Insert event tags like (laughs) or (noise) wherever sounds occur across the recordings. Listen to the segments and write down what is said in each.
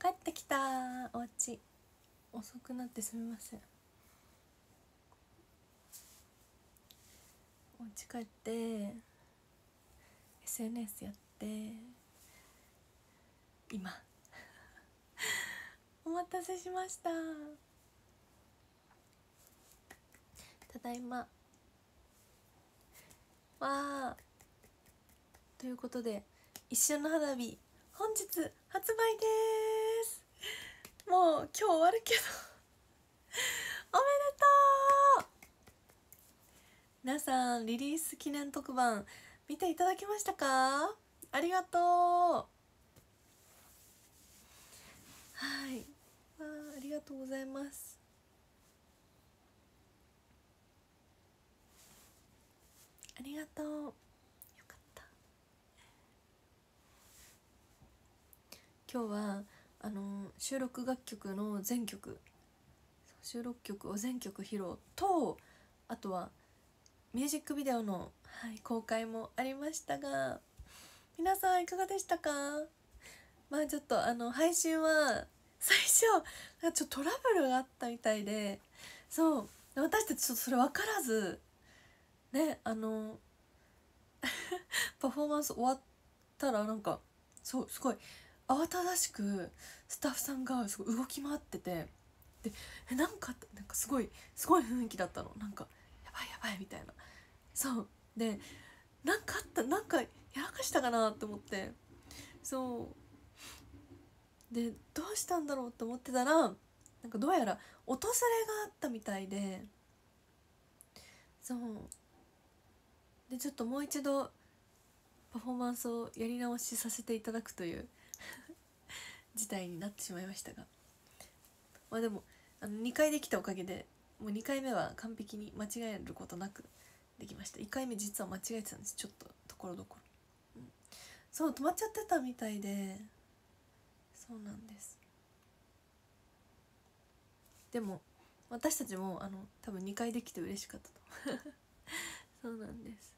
帰ってきた。お家。遅くなってすみません。お家帰って。SNS やって。今。(laughs) お待たせしました。ただいま。わあということで一瞬の花火。本日発売です。もう今日終わるけど。おめでとう。皆さんリリース記念特番見ていただきましたか？ありがとう。はい。あありがとうございます。ありがとうよかった今日はあの収録楽曲の全曲。収録曲を全曲披露とあとはミュージックビデオの、はい、公開もありましたが皆さんいかがでしたか？まあちょっとあの配信は最初なんかちょっとトラブルがあったみたいでそう私たちちょっとそれ分からずねあの (laughs) パフォーマンス終わったらなんかそうすごい慌ただしくスタッフさんがすごい動き回っててでえなんかなんかすごいすごい雰囲気だったの。なんかやばいやばいみたいな。そう。でなんかあったなんかやらかしたかなって思って。そう。でどうしたんだろうって思ってたらなんかどうやら訪れがあったみたいで。そう。でちょっともう一度パフォーマンスをやり直しさせていただくという。事態になってしまいましたが。まあでもあの2回できたおかげでもう2回目は完璧に間違えることなくできました。1回目実は間違えてたんです。ちょっとところどころ、そう止まっちゃってたみたいでそうなんです。でも私たちもあの多分2回できて嬉しかったと。(laughs) そうなんです。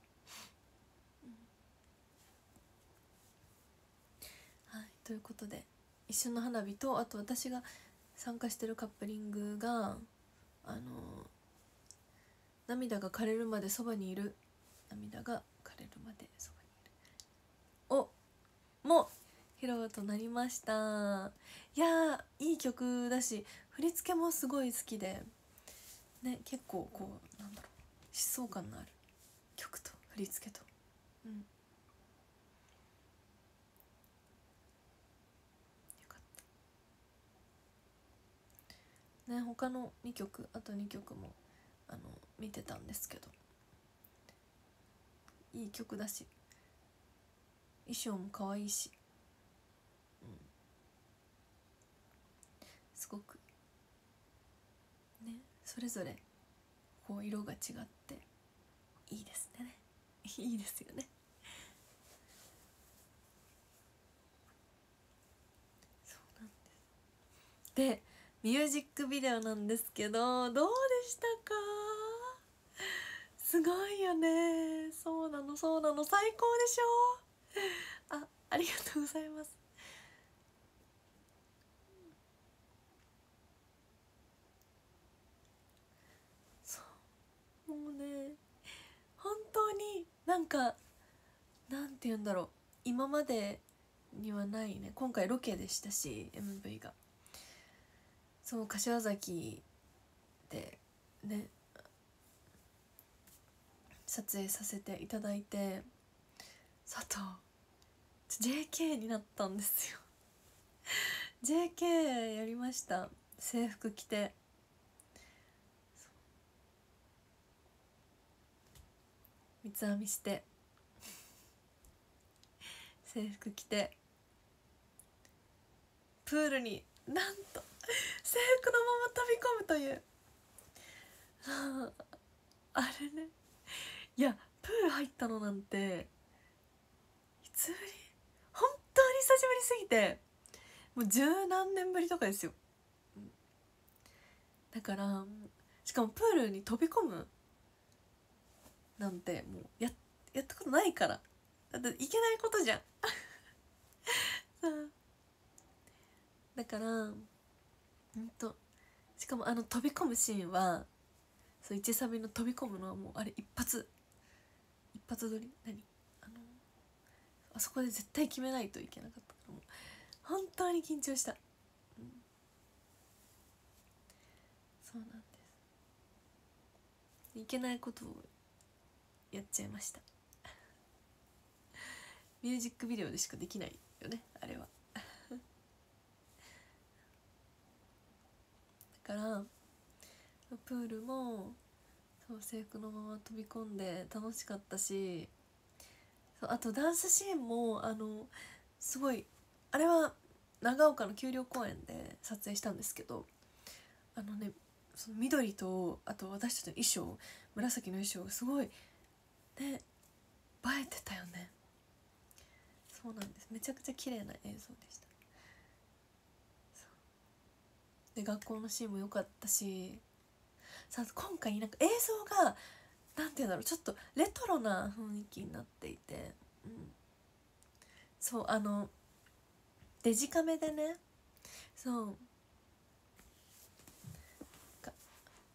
はい。ということで一瞬の花火とあと私が参加してるカップリングがあの涙が枯れるまでそばにいる。涙が枯れるまでそばにいる。おも披露となりました。いやいい曲だし振り付けもすごい好きでね結構こうなんだろう疾走感のある曲と振り付けと。うんよかったね他の2曲あと2曲もあの見てたんですけど。いい曲だし。衣装も可愛いし、うん、すごく。ねそれぞれこう色が違っていいですね。(laughs) いいですよね。そうなんです。でミュージックビデオなんですけどどうでしたか？すごいよね。そうなのそうなの。最高でしょ？あありがとうございます。そう。もうね本当になんかなんて言うんだろう。今までにはないね。今回ロケでしたし MV が。そう柏崎でね撮影させていただいて佐藤 JK になったんですよ。(laughs) JK やりました。制服着て。三つ編みして。(laughs) 制服着て。プールになんと (laughs) 制服のまま飛び込むという。(laughs) あれね。いやプール入ったのなんていつぶり？本当に久しぶりすぎてもう十何年ぶりとかですよ。だからしかもプールに飛び込むなんてもうややったことないから。だっていけないことじゃん。(laughs) だだからうんとしかもあの飛び込むシーンはそう1サビの飛び込むのはもうあれ一発。一発撮り？何？あのあそこで絶対決めないといけなかったからもう本当に緊張した、うん、そうなんです。いけないことをやっちゃいました。ミュージックビデオでしかできないよねあれは。からプールもそう制服のまま飛び込んで楽しかったしあとダンスシーンもあのすごいあれは長岡の丘陵公園で撮影したんですけどあのねその緑とあと私たちの衣装紫の衣装がすごいね映えてたよね。そうなんです。めちゃくちゃ綺麗な映像でした。で学校のシーンも良かったしさあ今回なんか映像がなんて言うんだろうちょっとレトロな雰囲気になっていて、うん、そうあのデジカメでねそう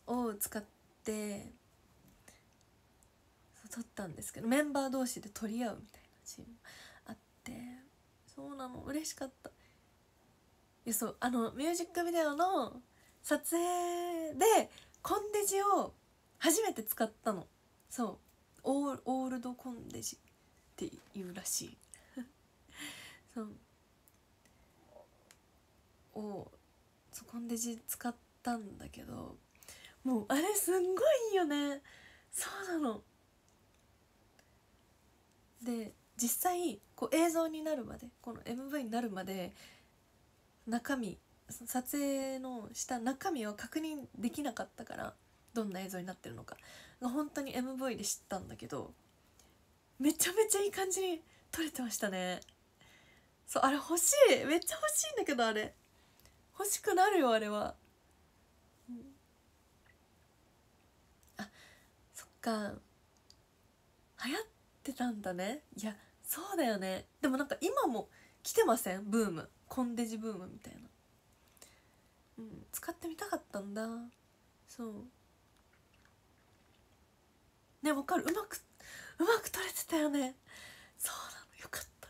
を使って撮ったんですけどメンバー同士で撮り合うみたいなシーンもあってそうなの嬉しかった。やそうあのミュージックビデオの撮影でコンデジを初めて使ったの。そう。オーオールドコンデジっていうらしい。(laughs) そう。をそコンデジ使ったんだけどもうあれすんごいよね。そうなの。で実際こう映像になるまでこの MV になるまで中身撮影のした中身は確認できなかったからどんな映像になってるのか。本当に MV で知ったんだけどめちゃめちゃいい感じに撮れてましたね。そうあれ欲しい。めっちゃ欲しいんだけどあれ。欲しくなるよあれは、うん、あそっか。流行ってたんだね。いやそうだよね。でもなんか今も来てません？ブーム。コンデジブームみたいな。うん。使ってみたかったんだ。そう。ねわかる。うまくうまく撮れてたよね。そうなの。よかった。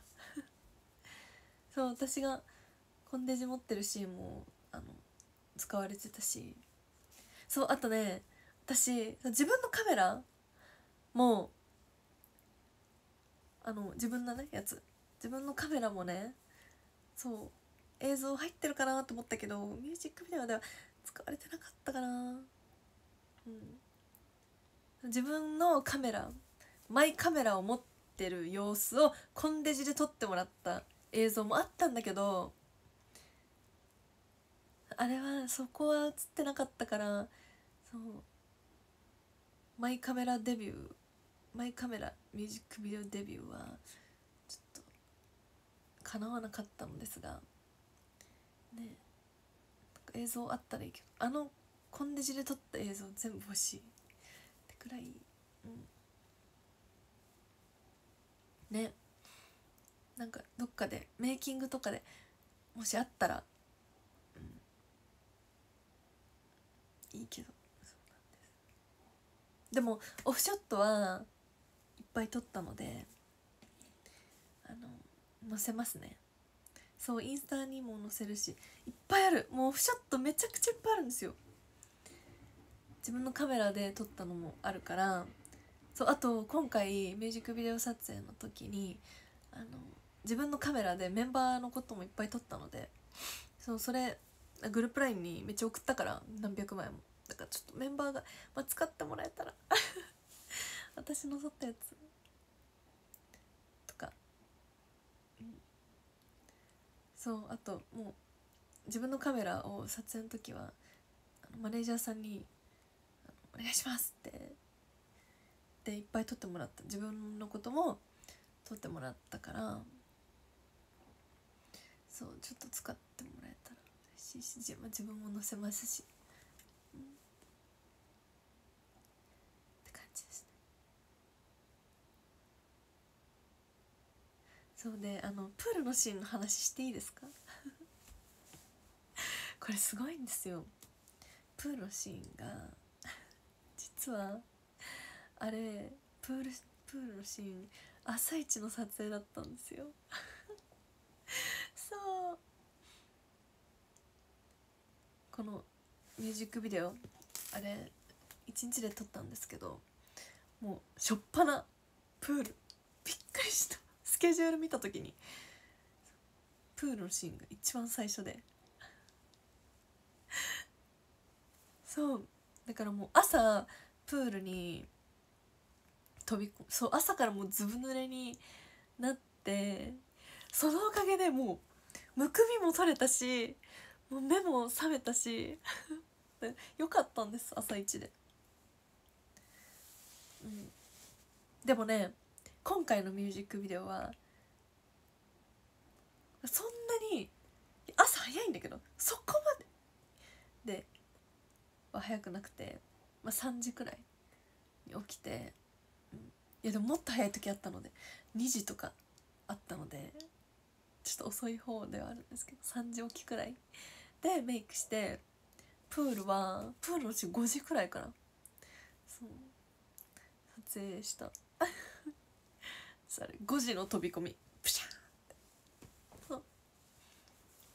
(laughs) そう私がコンデジ持ってるシーンもあの使われてたし。そうあとね私自分のカメラもあの自分のねやつ。自分のカメラもねそう。映像入ってるかなと思ったけどミュージックビデオでは使われてなかったかな。うん。自分のカメラマイカメラを持ってる様子をコンデジで撮ってもらった映像もあったんだけどあれはそこは映ってなかったからそう。マイカメラデビューマイカメラミュージックビデオデビューは叶わなかったのですがね映像あったらいいけどあのコンデジで撮った映像全部欲しい。ってくらいうん。ね。なんかどっかでメイキングとかでもしあったら、うん、いいけど。でもオフショットはいっぱい撮ったので載せますね。そうインスタにも載せるしいっぱいある。もうフショットめちゃくちゃいっぱいあるんですよ。自分のカメラで撮ったのもあるからそうあと今回ミュージックビデオ撮影の時にあの自分のカメラでメンバーのこともいっぱい撮ったのでそうそれグループ LINE にめっちゃ送ったから何百枚も。だからちょっとメンバーが、まあ、使ってもらえたら。(laughs) 私の撮ったやつとか、うん、そうあともう自分のカメラを撮影の時はマネージャーさんに「お願いします」ってでいっぱい撮ってもらった。自分のことも撮ってもらったからそうちょっと使ってもらえたら嬉しいし自分も載せますし、うん、って感じですそうであのプールのシーンの話していいですか？(laughs) これすごいんですよ。プールのシーンが実はあれプールプールのシーン朝一の撮影だったんですよ。(laughs) そう。このミュージックビデオあれ一日で撮ったんですけどもうしょっぱなプールびっくりした。スケジュール見た時にプールのシーンが一番最初で。そう。だからもう朝プールに飛び込そう朝からもうずぶ濡れになってそのおかげでもうむくみも取れたしもう目も覚めたし (laughs) よかったんです朝一で、うん、でもね今回のミュージックビデオはそんなに朝早いんだけどそこまででは早くなくて、まあ、3時くらいに起きて、うん、いやでももっと早い時あったので2時とかあったのでちょっと遅い方ではあるんですけど3時起きくらいでメイクしてプールはプールのうち5時くらいからそう。撮影した。それ5時の飛び込み。プシャーって。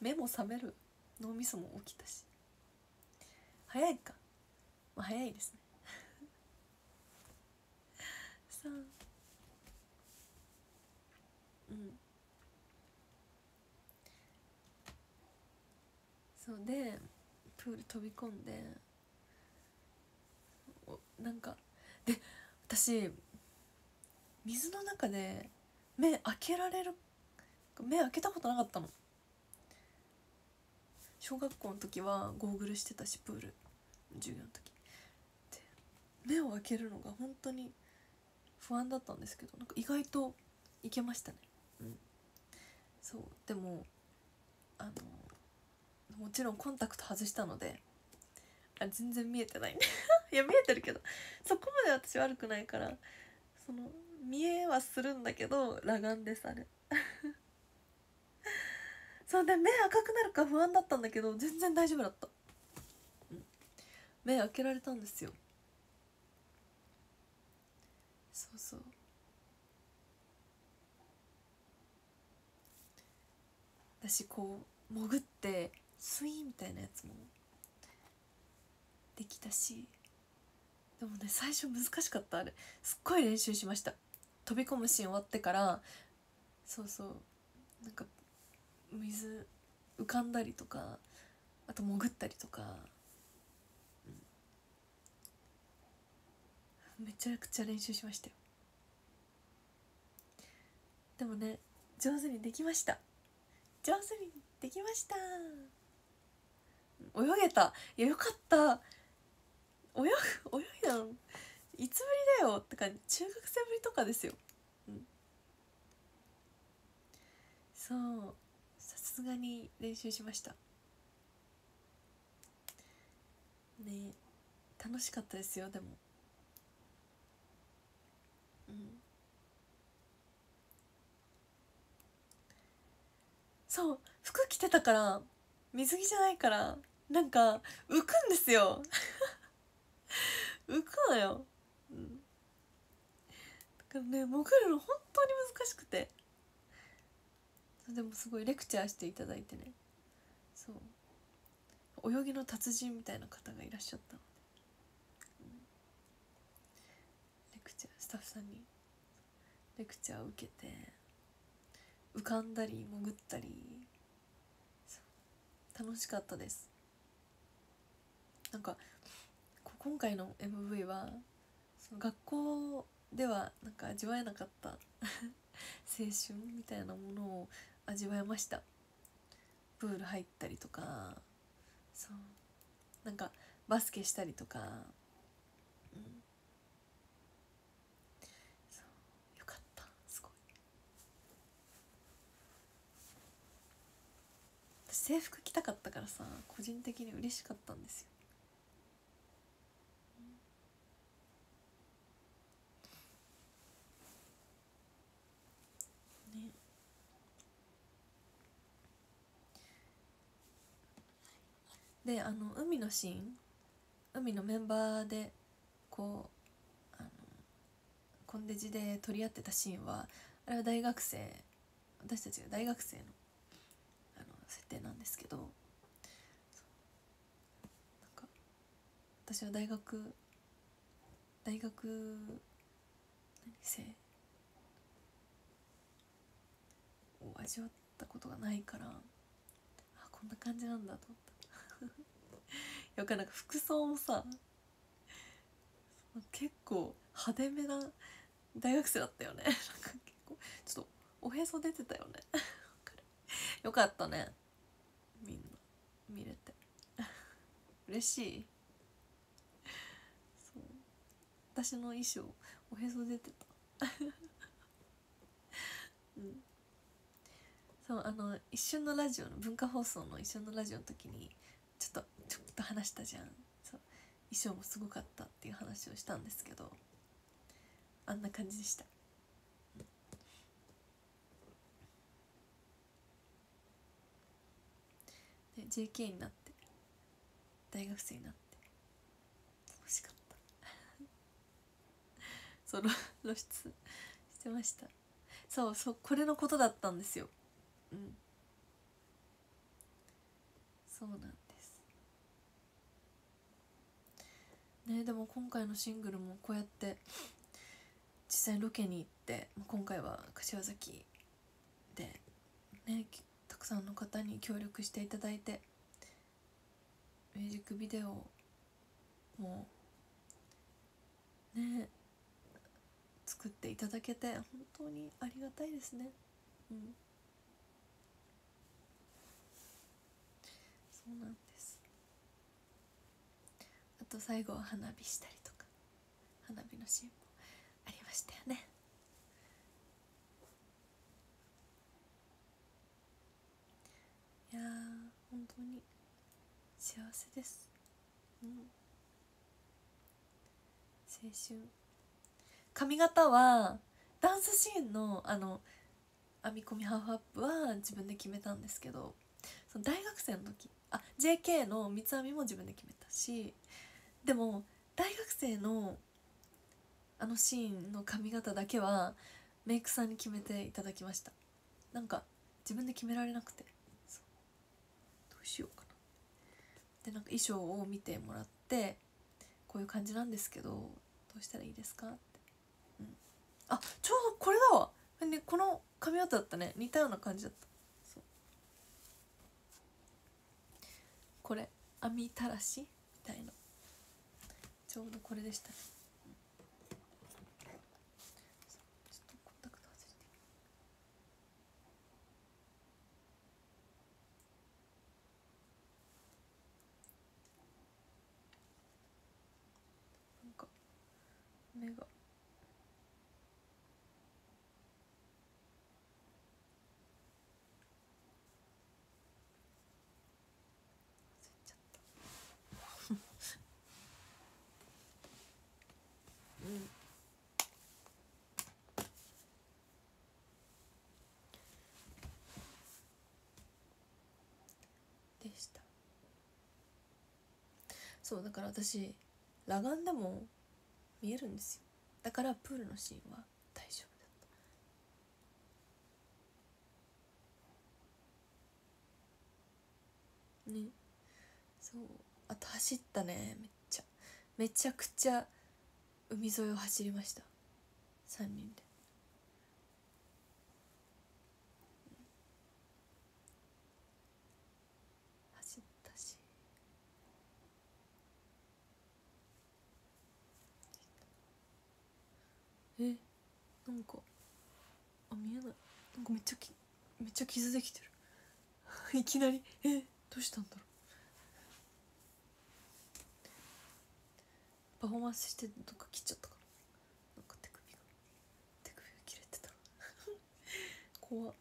目も覚める。脳みそも起きたし。早いか。まあ早いですね。(laughs) さあ。うん。そうでプール飛び込んで。なんか。で私水の中で目開けられる目開けたことなかったの小学校の時はゴーグルしてたしプール。授業の時。で目を開けるのが本当に不安だったんですけどなんか意外といけましたね。うん。そう。でもあのもちろんコンタクト外したのであ全然見えてない。(laughs) いや見えてるけどそこまで私悪くないからその見えはするんだけど裸眼ですあれそうで目赤くなるか不安だったんだけど全然大丈夫だった、目開けられたんですよ。そうそう。私こう潜ってスイーみたいなやつもできたし。でもね最初難しかったあれ。すっごい練習しました。飛び込むシーン終わってからそうそうなんか水浮かんだりとかあと潜ったりとか、うん、めちゃくちゃ練習しましたよ。でもね上手にできました。上手にできました。泳げた。いやよかった。泳ぐ泳いだの。いつぶりだよってか中学生ぶりとかですよ、うん、そう。さすがに練習しました。ね。楽しかったですよでも。うん。そう。服着てたから水着じゃないからなんか浮くんですよ。(laughs) 浮くのよ、うん、だからね潜るの本当に難しくて。でもすごいレクチャーしていただいてね。そう。泳ぎの達人みたいな方がいらっしゃったので、レクチャースタッフさんに。レクチャーを受けて浮かんだり潜ったり。楽しかったです。なんか今回の MV はその学校ではなんか味わえなかった (laughs) 青春みたいなものを味わえました。プール入ったりとかそうなんかバスケしたりとか、うん、そうよかったすごい。制服着たかったからさ個人的に嬉しかったんですよ。であの海のシーン海のメンバーでこうあのコンデジで取り合ってたシーンはあれは大学生私たちが大学生のあの設定なんですけどなんか私は大学大学何生を味わったことがないからあこんな感じなんだと。よくなんか服装もさ結構派手めな大学生だったよね。(laughs) なんか結構ちょっとおへそ出てたよね。(laughs) よかったね。みんな。見れて。(laughs) 嬉しい。そう。私の衣装おへそ出てた。うん。そうあの一瞬のラジオの文化放送の一瞬のラジオの時にと話したじゃん。そう。衣装もすごかったっていう話をしたんですけどあんな感じでした。で JK になって大学生になって楽しかった。(laughs) そう露出してました。そうそうこれのことだったんですよ。うん。そうなんですねでも今回のシングルもこうやって実際ロケに行って今回は柏崎でねたくさんの方に協力していただいてミュージックビデオもね作っていただけて本当にありがたいですね。うん。そうなんです。と最後は花火したりとか花火のシーンもありましたよね。いやー本当に幸せです。うん。青春。髪型はダンスシーンのあの編み込みハーフアップは自分で決めたんですけどその大学生の時あ JK の三つ編みも自分で決めたしでも大学生のあのシーンの髪型だけはメイクさんに決めていただきました。なんか自分で決められなくて。どうしようかな。でなんか衣装を見てもらってこういう感じなんですけどどうしたらいいですか？って、うん、あちょうどこれだわ、ね、この髪型だったね。似たような感じだった。これ編みたらし？みたいな。ちょうどこれでした。ね、ちょっとコンタクト外れてなんか目がうんでしたそうだから私裸眼でも見えるんですよ。だからプールのシーンは大丈夫だった。ね。そう。あと走ったねめっちゃ。めちゃくちゃ海沿いを走りました。3人で走ったしえなんかあ見えない。なんかめっちゃきめっちゃ傷できてる。(laughs) いきなりえどうしたんだろう。パフォーマンスしてどっか切っちゃったかな。なんか手首が手首が切れてた。(laughs) 怖っ、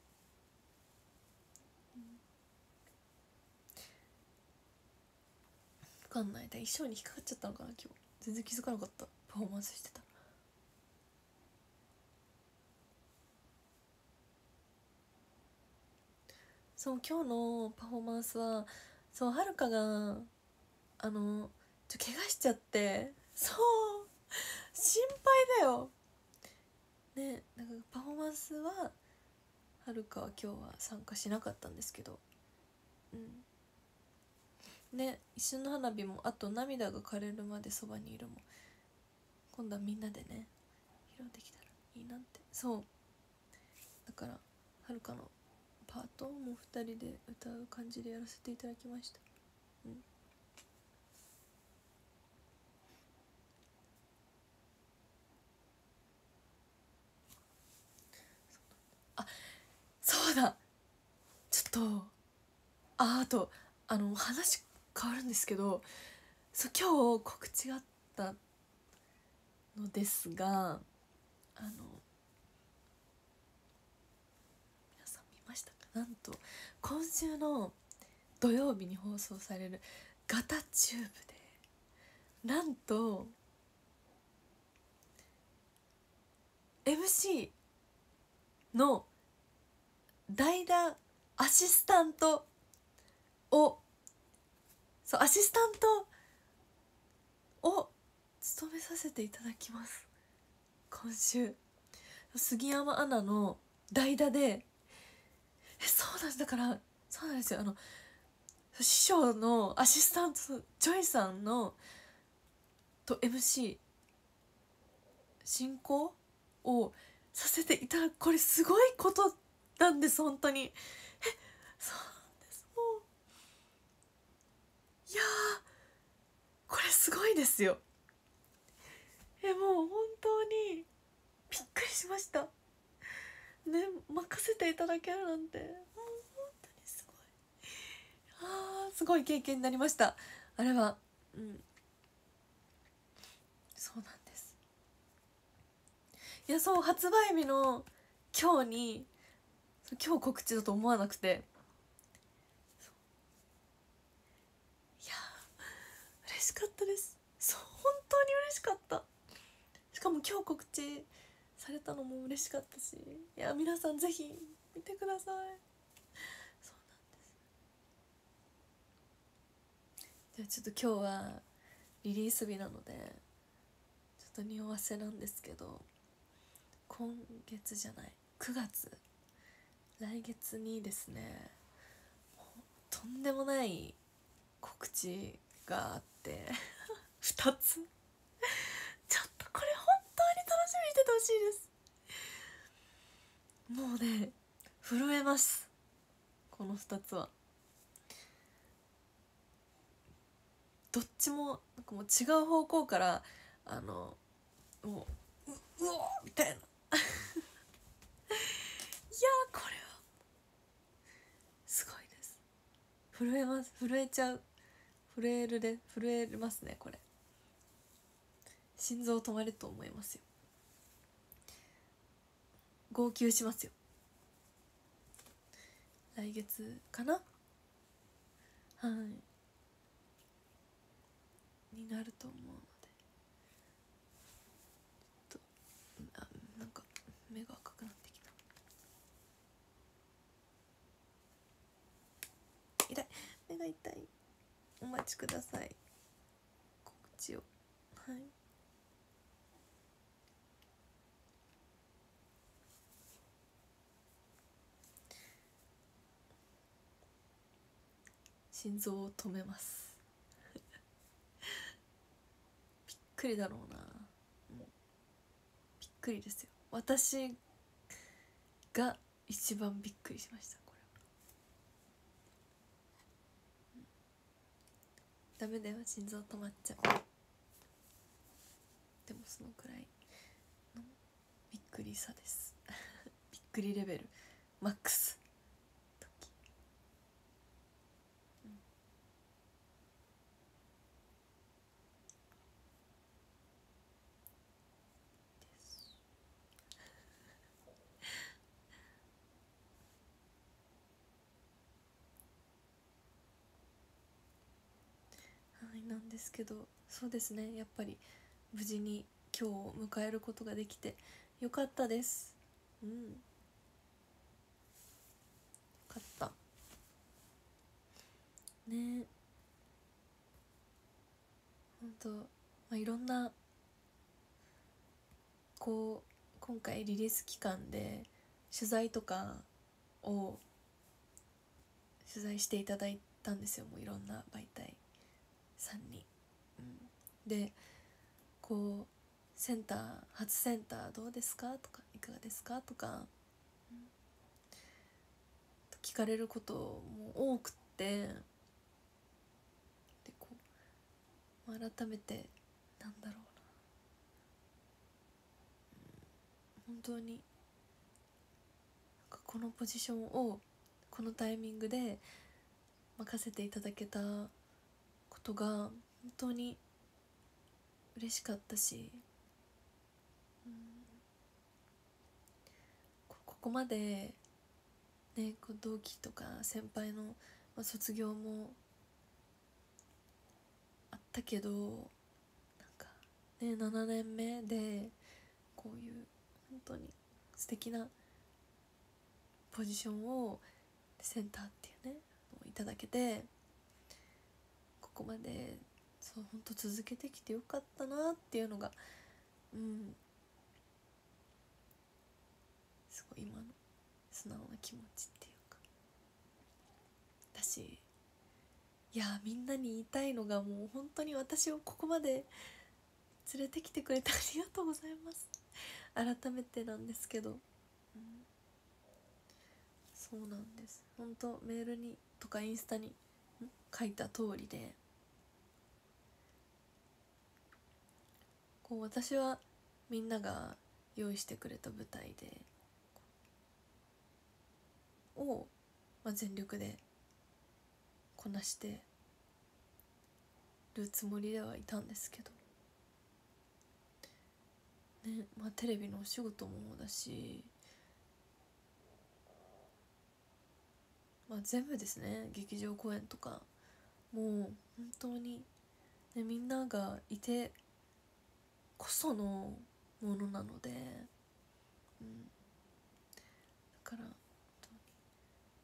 分かんない。で衣装に引っかかっちゃったのかな今日。全然気づかなかった。パフォーマンスしてたそう今日のパフォーマンスはそうはるかがあのちょ怪我しちゃってそう心配だよ。ねなんかパフォーマンスははるかは今日は参加しなかったんですけど。うん。ね一瞬の花火もあと涙が枯れるまでそばにいるも今度はみんなでね披露できたらいいなって。そう。だからはるかのパートも2人で歌う感じでやらせていただきました。うん。あそうだ。ちょっとああとあの話変わるんですけどそう今日告知があったのですがあの皆さん見ましたかなんと今週の土曜日に放送される「ガタチューブ」でなんと MC の代打アシスタントをそうアシスタントを務めさせていただきます。今週。杉山アナの代打でえそうなんです。だからそうなんですよ。あの師匠のアシスタントジョイさんのと MC 進行をさせていただく。これすごいことなんです本当に。えそうなんです。もういやこれすごいですよ。えもう本当にびっくりしました。ね任せていただけるなんて。もう本当にすごい。あーすごい経験になりました。あれはうん。そうなんです。いやそう発売日の今日に今日告知だと思わなくていや嬉しかったですそう本当に嬉しかったしかも今日告知されたのも嬉しかったしいや皆さんぜひ見てください。そうなんです。じゃあちょっと今日はリリース日なのでちょっと匂わせなんですけど今月じゃない9月来月にですねとんでもない告知があって (laughs) 2つちょっとこれ本当に楽しみにしててほしいです。もうね震えます。この2つは。どっちもなんかもう違う方向からあのもうううおみたいな。(laughs) いやこれはすごいです。震えます。震えちゃう。震えるで震えますねこれ。心臓止まると思いますよ。号泣しますよ。来月かな？はい。になると思うので。ちょっとあなんか目が赤くなってきた。痛い。目が痛い。お待ちください告知をはい心臓を止めます。(laughs) びっくりだろうな。もう。びっくりですよ。私が一番びっくりしましたこれは、ダメだよ心臓止まっちゃう。でもそのくらいのびっくりさです。(laughs) びっくりレベル。マックス時ですはいなんですけどそうですね。やっぱり無事に今日を迎えることができてよかったです。うん。よかった。ね。ほんと、まあ、いろんなこう今回リリース期間で取材とかを取材していただいたんですよ。もういろんな媒体さんに。でこう「センター初センターどうですか?」とか「いかがですか?」とか、聞かれることも多くってでこう改めてなんだろうな、本当にこのポジションをこのタイミングで任せていただけたことが本当に嬉しかったし、うん、ここまで、ね、こう同期とか先輩の、まあ、卒業もあったけどなんか、ね、7年目でこういう本当に素敵なポジションをセンターっていうねいただけてここまでそう本当続けてきてよかったなっていうのがうんすごい今の素直な気持ちっていうか。だしいやみんなに言いたいのがもう本当に私をここまで連れてきてくれてありがとうございます。改めてなんですけど。そうなんです。本当メールにとかインスタに書いた通りでこう私はみんなが用意してくれた舞台でを、まあ、全力でこなしてるつもりではいたんですけど。ねまあテレビのお仕事もだしまあ、全部ですね劇場公演とかもう本当に、ね、みんながいてこそのものなので、うん、だから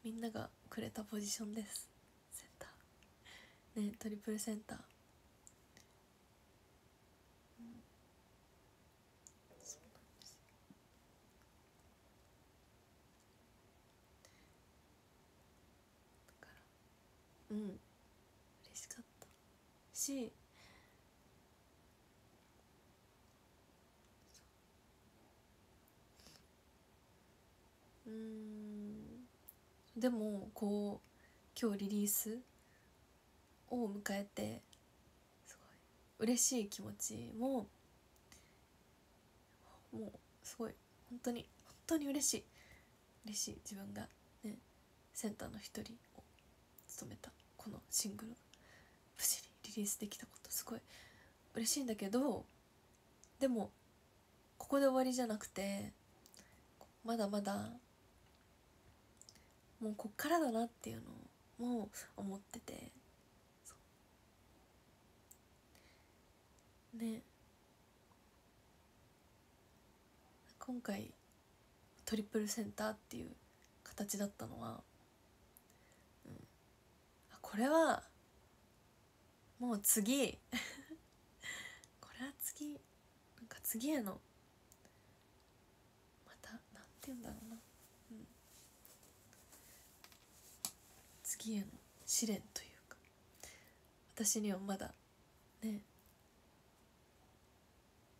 みんながくれたポジションです。センター。ねトリプルセンター。うん。嬉しかった。しうん。でもこう今日リリースを迎えてすごい嬉しい気持ち。ももうすごい本当に本当に嬉しい。嬉しい自分がねセンターの一人を務めたこのシングル無事にリリースできたことすごい嬉しいんだけどでもここで終わりじゃなくてまだまだもうこっからだなっていうのも思ってて。ね今回トリプルセンターっていう形だったのはこれはもう次。(laughs) これは次。なんか次へのまたなんて言うんだろうな、うん、次への試練というか私にはまだね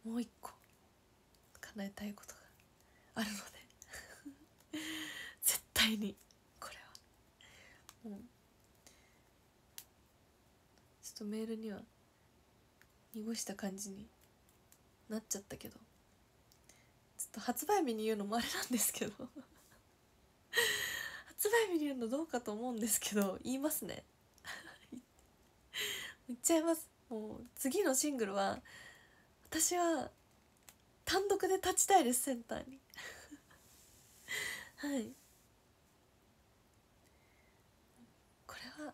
もう一個叶えたいことがあるので (laughs) 絶対にこれは。もうちょっとメールには濁した感じになっちゃったけどちょっと発売日に言うのもあれなんですけど。発売日に言うのどうかと思うんですけど (laughs) 言いますね。(laughs) 言っちゃいます。もう次のシングルは私は単独で立ちたいですセンターに。(laughs) はい。これは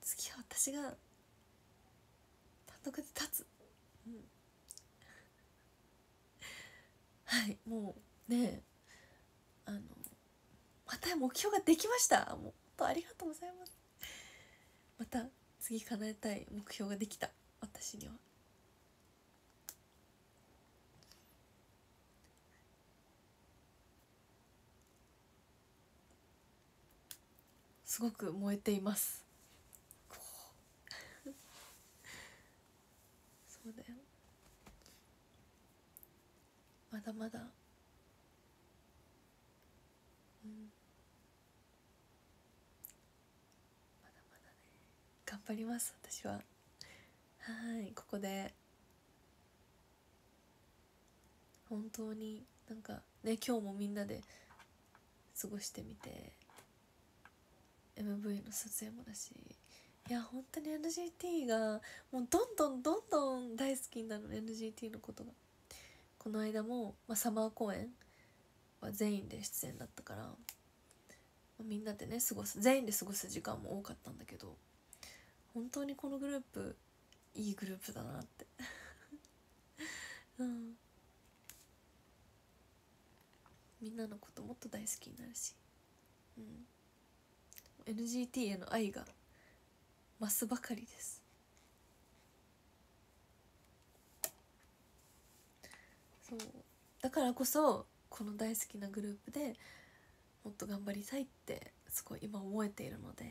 次は私が単独で立つ、うん、はい。もうねあのまた目標ができました。もうとありがとうございます。また次叶えたい目標ができた。私には。すごく燃えています。(laughs) そうだよ。まだまだうんまだまだね頑張ります私は。はいここで。本当になんかね今日もみんなで過ごしてみて。MV の撮影もだし。いや本当に NGT がもうどんどんどんどん大好きになる NGT のことが。この間も、まあ、サマー公演。は全員で出演だったから、ま、みんなでね過ごす全員で過ごす時間も多かったんだけど。本当にこのグループいいグループだなって。(laughs) うん。みんなのこともっと大好きになるし。うん。NGT への愛が増すばかりです。そう。だからこそこの大好きなグループでもっと頑張りたいってすごい今思えているので、は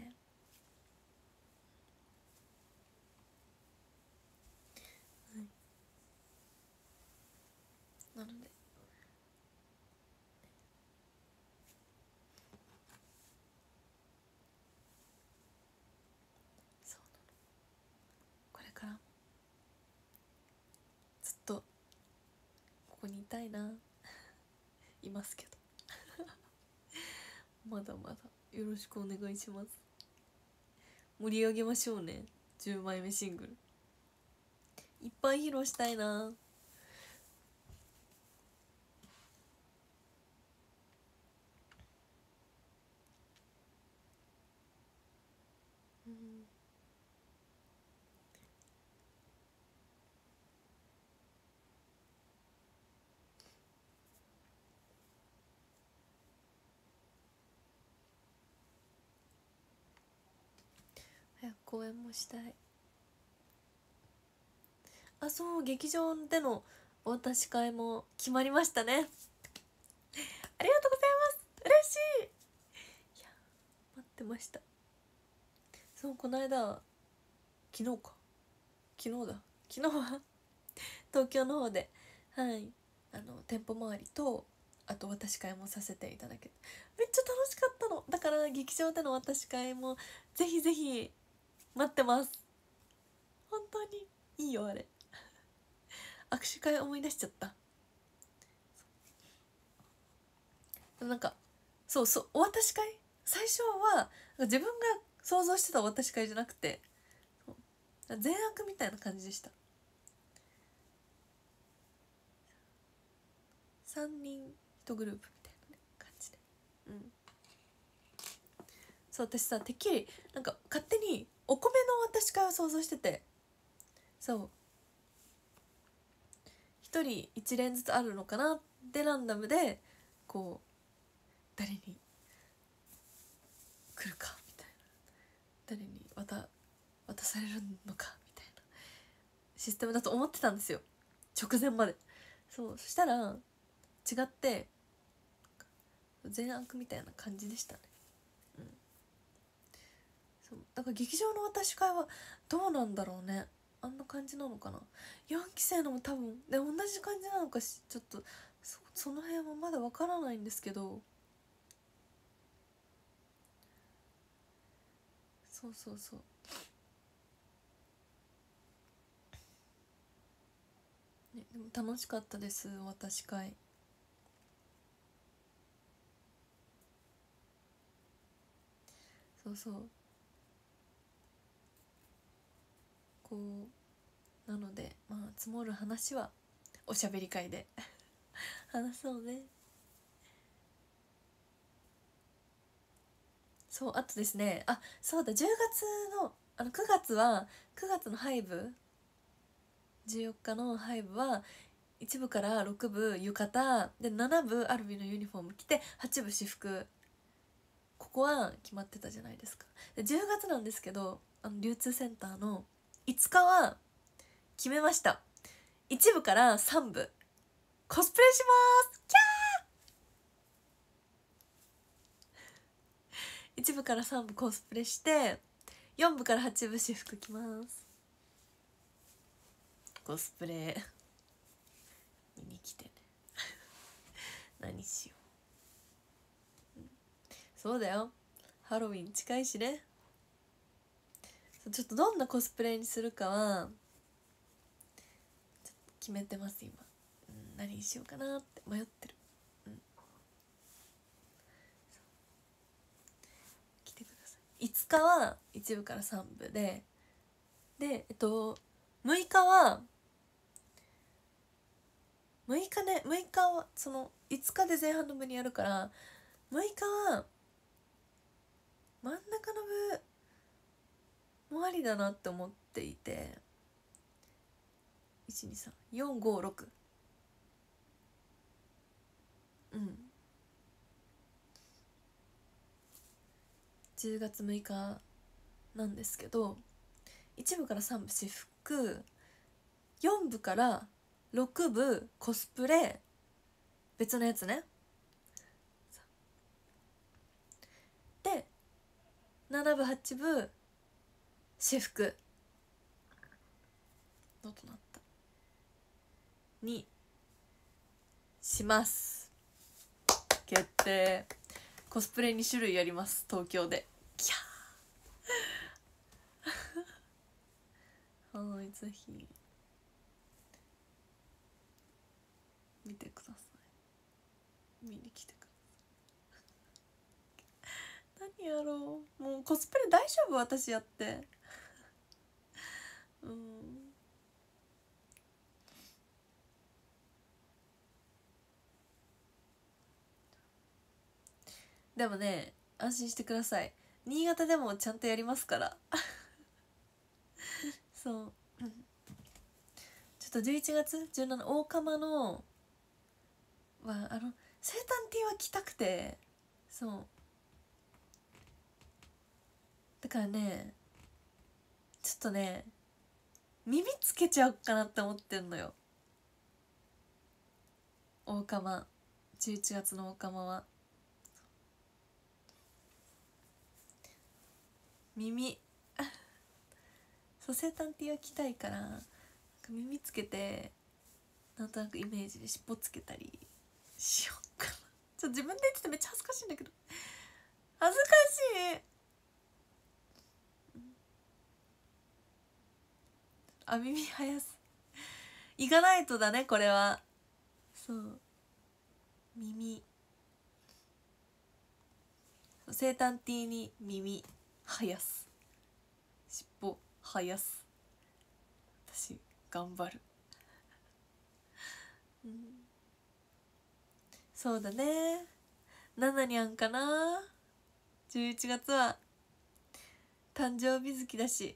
い、なのでそうなのこれから。ずっとここにいたいな。(laughs) いますけど。(laughs) まだまだ。よろしくお願いします。盛り上げましょうね。10枚目シングル。いっぱい披露したいな。公演もしたい。あそう劇場でのお渡し会も決まりましたね。(laughs) ありがとうございます。嬉しい。いや待ってました。そうこの間昨日か。昨日だ。昨日は (laughs) 東京の方で。はい。あの店舗周りとあと渡し会もさせていただけて。めっちゃ楽しかったの。だから劇場での渡し会もぜひぜひ待ってます。本当に。いいよあれ。握手会思い出しちゃった。なんかそうそうお渡し会？最初は自分が想像してたお渡し会じゃなくて善悪みたいな感じでした。3人1グループみたいな、感じで。うん。そう私さてっきりなんか勝手にお米の渡し会を想像してて。そう。1人1連ずつあるのかなでランダムでこう誰に来るかみたいな。誰に渡渡されるのかみたいな。システムだと思ってたんですよ。直前まで。そう。そしたら違って善悪みたいな感じでしたね。そうだから劇場の渡し会はどうなんだろうね。あんな感じなのかな。4期生のも多分で同じ感じなのかしちょっとその辺はまだわからないんですけど。そうそうそう。ね、でも楽しかったです渡し会。そうそう。こうなのでまあ積もる話はおしゃべり会で (laughs) 話そうね。そうあとですねあそうだ10月のあの9月は9月のハイブ14日のハイブは1部から6部浴衣で7部アルビのユニフォーム着て8部私服。9こは決まってたじゃないですか。で10月なんですけどあの流通センターの5日は決めました。1部から3部。コスプレします。キャー！1部から3部コスプレして4部から8部私服着ます。コスプレ。見に来てね。何しよう、そうだよ。ハロウィン近いしね。ちょっとどんなコスプレにするかは決めてます今、うん、何にしようかなって迷ってる、うん、来てください。5日は1部から3部ででえっと6日は6日ね6日はその5日で前半の部にやるから6日は真ん中の部もありだなって思っていて。123456うん。10月6日なんですけど1部から3部私服4部から6部コスプレ別のやつね。で7部8部私服。どうとなった？にします。決定。コスプレ2種類やります。東京で。キャー。(laughs) はいぜひ。見てください。見に来てください。何やろう。もうコスプレ大丈夫？私やって。うん。でもね安心してください。新潟でもちゃんとやりますから。(laughs) そう、ちょっと11月17大釜のはあの生誕ティーは着たくて。そう。だからねちょっとね耳つけちゃおうかなって思ってんのよ。大釜。11月の大釜は。耳。そう生誕ティーは着たいから耳つけてなんとなくイメージで尻尾つけたりしようかな。ちょっと自分で言っててめっちゃ恥ずかしいんだけど。恥ずかしい。あ耳生やす。行かないとだねこれは。そう。耳。生誕ティーに耳生やす。尻尾生やす。私頑張る。うん。そうだね。ななにゃんかな。11月は誕生日月だし。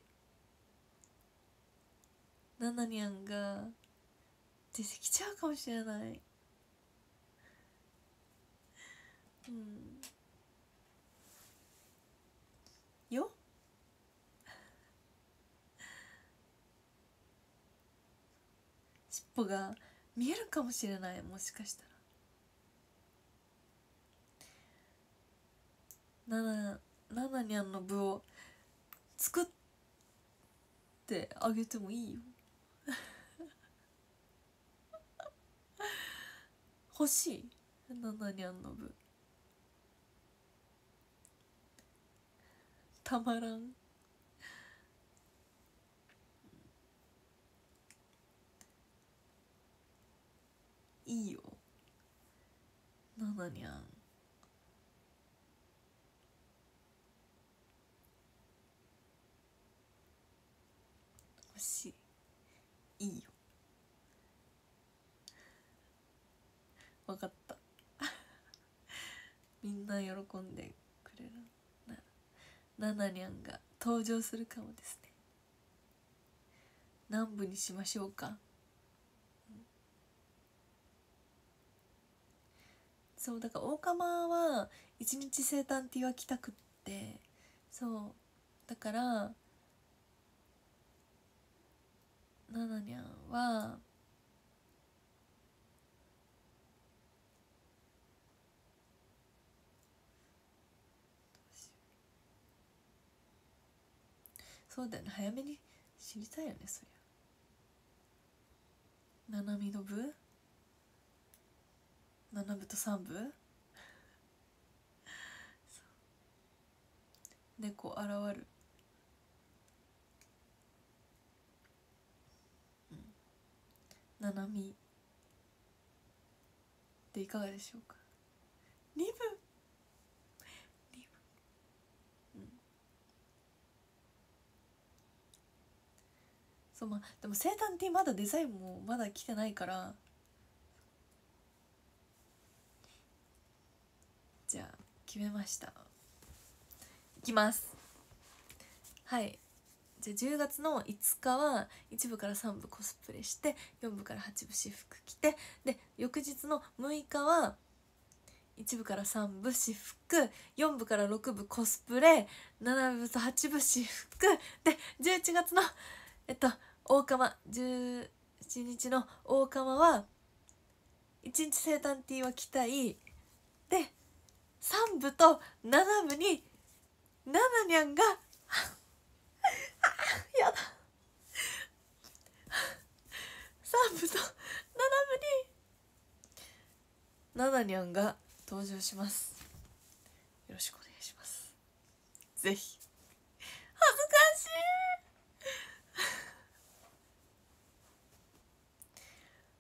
ななにゃんが出てきちゃうかもしれない。うん。よ？尻尾が見えるかもしれないもしかしたら。ななななにゃんの部を作ってあげてもいいよ。(laughs) 欲しい？ななにゃんの部？たまらん。いいよ。ななにゃん？欲しい。いいよ。分かった。(laughs) みんな喜んでくれるな。ななにゃんが登場するかもですね。何部にしましょうか。そうだから大釜は一日生誕ティーは着たくって。そう。だからななにゃんはそうだよね。早めに知りたいよねそりゃ。七海の部？七部と三部？でこう現る。七海。でいかがでしょうか？二部二部うん。そうまあでも生誕ティーまだデザインもまだ来てないから。じゃあ決めました。いきます。はい。じゃあ10月の5日は1部から3部コスプレして4部から8部私服着てで翌日の6日は1部から3部私服4部から6部コスプレ7部と8部私服で11月のえっと大釜11日の大釜は1日生誕ティーは着たい。で3部と7部にナナニャンがやだ。3部と7部にナナニャンが登場します。よろしくお願いします。ぜひ。恥ずかし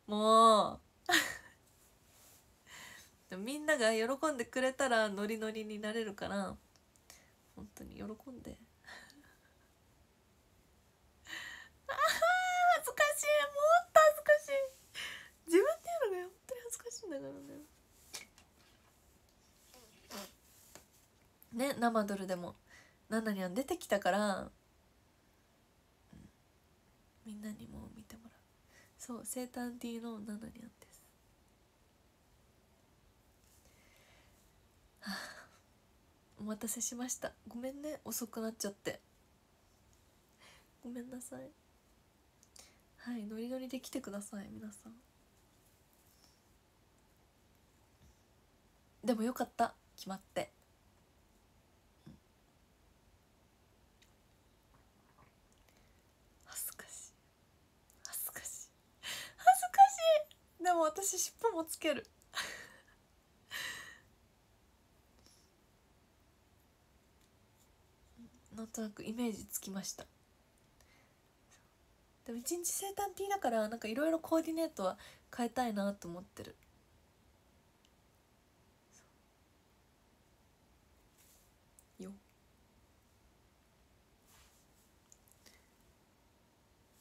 い。もう。でもみんなが喜んでくれたらノリノリになれるから。本当に喜んで。ああ恥ずかしい。もっと恥ずかしい。自分っていうのが本当に恥ずかしいんだからね。ね生ドルでもナナニャン出てきたから、みんなにも見てもらう。そう生誕ティーのナナニャンです。あ。お待たせしました。ごめんね。遅くなっちゃって。ごめんなさい。はいノリノリで来てください皆さん。でもよかった決まって。恥ずかしい。恥ずかしい。恥ずかしい。でも私尻尾もつける。(laughs) なんとなくイメージつきました。でも一日生誕ティーだからなんかいろいろコーディネートは変えたいなと思ってる。よ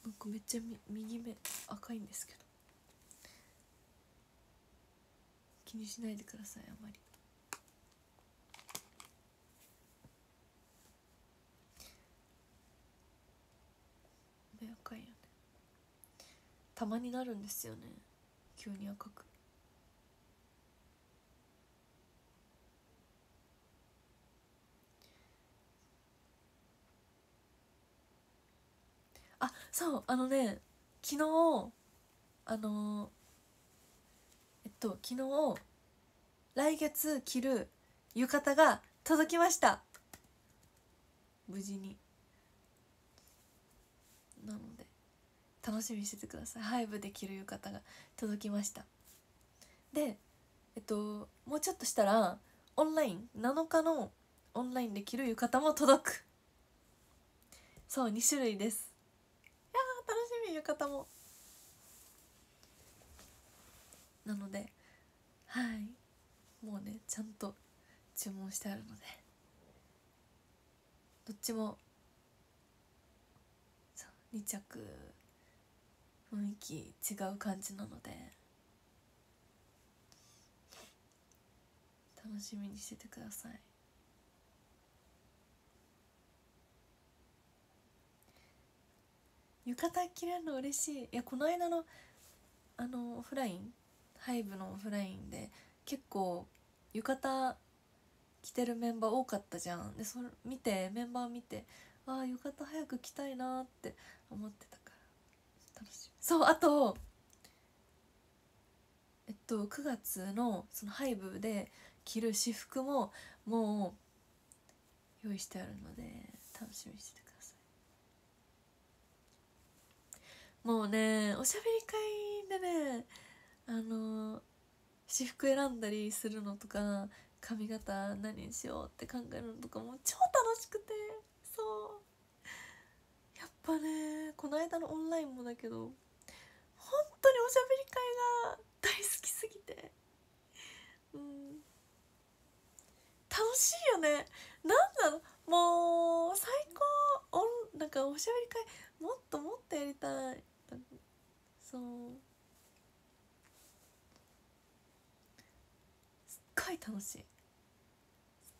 なんかめっちゃ右目赤いんですけど。気にしないでくださいあまり。目赤いよねたまになるんですよね。急に赤く。あそうあのね昨日あのえっと昨日来月着る浴衣が届きました。無事になので楽しみにしててください。ハイブで着る浴衣が届きました。でえっともうちょっとしたらオンライン7日のオンラインで着る浴衣も届く。そう2種類です。いや楽しみ浴衣も。なのではい。もうねちゃんと注文してあるので。どっちも2着雰囲気違う感じなので楽しみにしててください。浴衣着れるの嬉しい。いやこの間のあのオフラインハイブのオフラインで結構浴衣来てるメンバー多かったじゃん。でそれ見てメンバー見てああ浴衣早く着たいなって思ってた。楽しみ。そうあとえっと9月のそのハイブで着る私服ももう用意してあるので楽しみにしててください。もうねおしゃべり会でねあの私服選んだりするのとか髪型何にしようって考えるのとかも超楽しくて。ぱねこの間のオンラインもだけど本当におしゃべり会が大好きすぎて。うん。楽しいよね。なんなの？もう最高。おなんかおしゃべり会もっともっとやりたい。そう。すっごい楽しい。すっ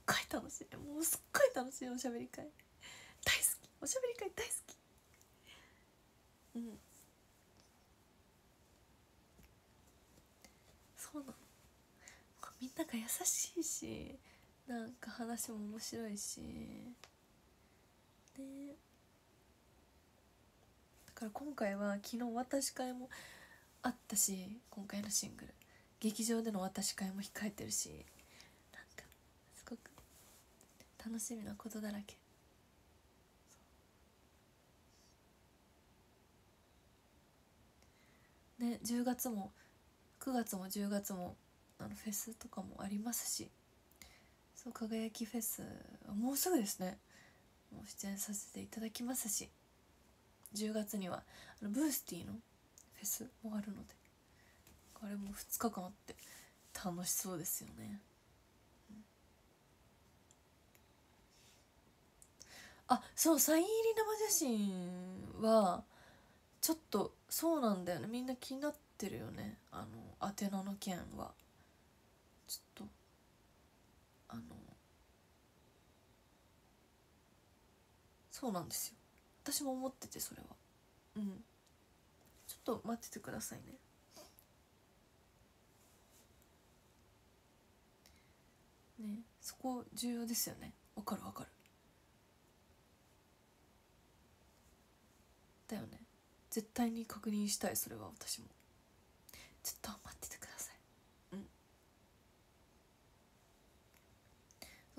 ごい楽しい。もうすっごい楽しいおしゃべり会。大好き。おしゃべり会大好き。うん。そうなの。みんなが優しいしなんか話も面白いし。ねだから今回は昨日渡し会もあったし今回のシングル。劇場での渡し会も控えてるし。なんかすごく楽しみなことだらけ。ね10月も9月も10月もあのフェスとかもありますし。そう輝きフェスもうすぐですね。もう出演させていただきますし。10月にはあのブースティーのフェスもあるので。あれも2日間あって楽しそうですよね、うん、あそうサイン入り生写真はちょっとそうなんだよね。みんな気になってるよね。あの宛名の件は。ちょっとあのそうなんですよ。私も思っててそれは。うん。ちょっと待っててくださいね。ねそこ重要ですよね。わかるわかる。だよね。絶対に確認したいそれは私も。ちょっと待っててください。う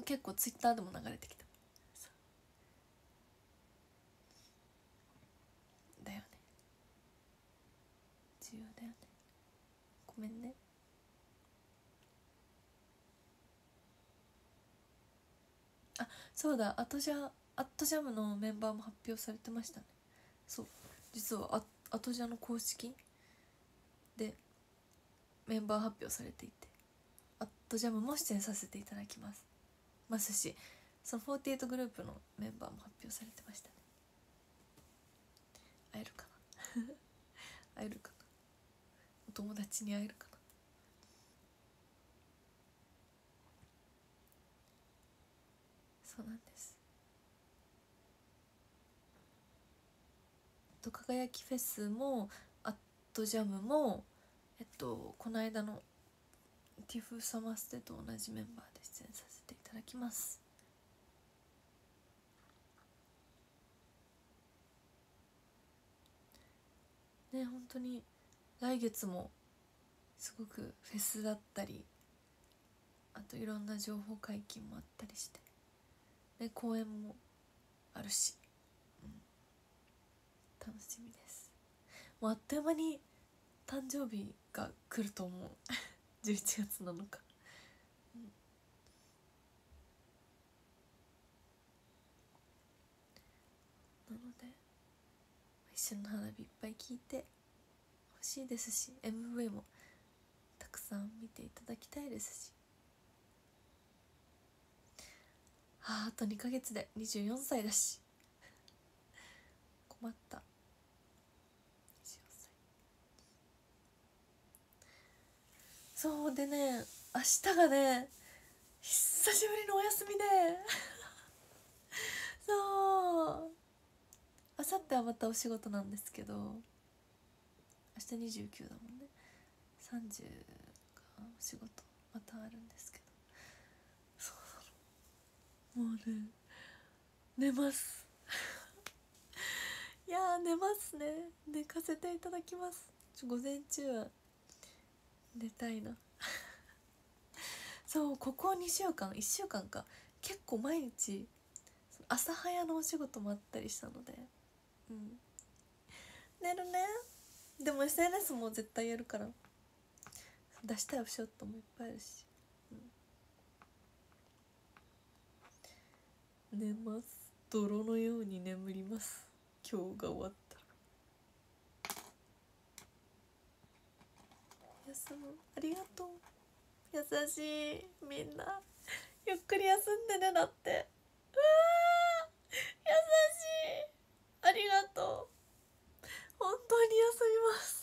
ん。結構ツイッターでも流れてきた。だよね。重要だよね。ごめんね。あそうだ。アトジャアットジャムのメンバーも発表されてましたね。そう。実はアアトジャの公式でメンバー発表されていてアットジャムも出演させていただきます。ますしその48グループのメンバーも発表されてましたね。会えるかな？(laughs) 会えるかな？お友達に会えるかな？そうなんです。と輝きフェスもアットジャムもえっとこの間のティフサマステと同じメンバーで出演させていただきます。ね本当に来月もすごくフェスだったりあといろんな情報解禁もあったりしてで公演もあるし、楽しみです。もうあっという間に誕生日が来ると思う。(laughs) 11月7日、うん、なので一緒の花火いっぱい聞いてほしいですし MV もたくさん見ていただきたいですし。ああと2ヶ月で24歳だし。(laughs) 困った24歳そうでね明日がね久しぶりのお休みで。(laughs) そう。あさってはまたお仕事なんですけど。明日29だもんね。30がお仕事またあるんですけど。そうもうね寝ます。(laughs) いや寝ますね。寝かせていただきます。午前中は寝たいな。(laughs) そうここ2週間1週間か。結構毎日朝早のお仕事もあったりしたので。うん。寝るね。でも SNS も絶対やるから。出したいオフショットもいっぱいあるし、うん、寝ます。泥のように眠ります。今日が終わった。休むありがとう。優しい。みんな。ゆっくり休んでねだって。うわ優しい。ありがとう。本当に休みます。